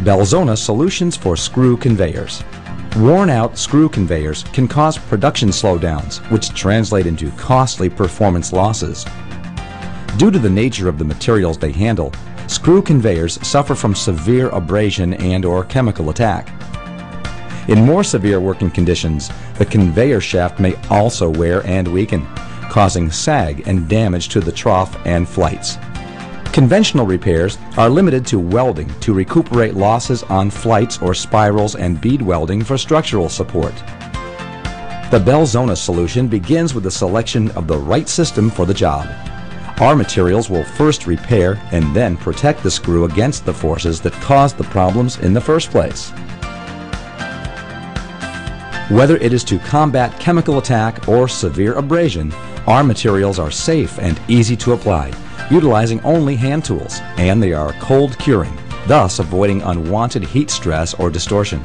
Belzona Solutions for Screw Conveyors. Worn out screw conveyors can cause production slowdowns, which translate into costly performance losses. Due to the nature of the materials they handle, screw conveyors suffer from severe abrasion and or chemical attack. In more severe working conditions, the conveyor shaft may also wear and weaken, causing sag and damage to the trough and flights. Conventional repairs are limited to welding to recuperate losses on flights or spirals and bead welding for structural support. The Belzona solution begins with the selection of the right system for the job. Our materials will first repair and then protect the screw against the forces that caused the problems in the first place. Whether it is to combat chemical attack or severe abrasion, our materials are safe and easy to apply, utilizing only hand tools, and they are cold curing, thus avoiding unwanted heat stress or distortion.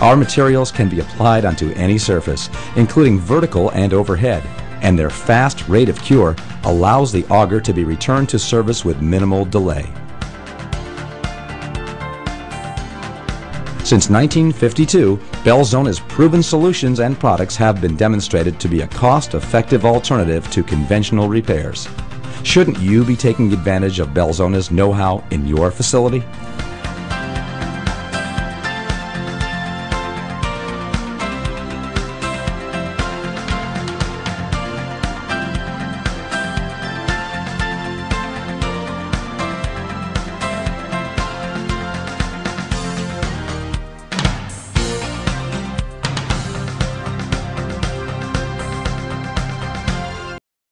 Our materials can be applied onto any surface, including vertical and overhead, and their fast rate of cure allows the auger to be returned to service with minimal delay. Since 1952, Belzona's proven solutions and products have been demonstrated to be a cost-effective alternative to conventional repairs. Shouldn't you be taking advantage of Belzona's know-how in your facility?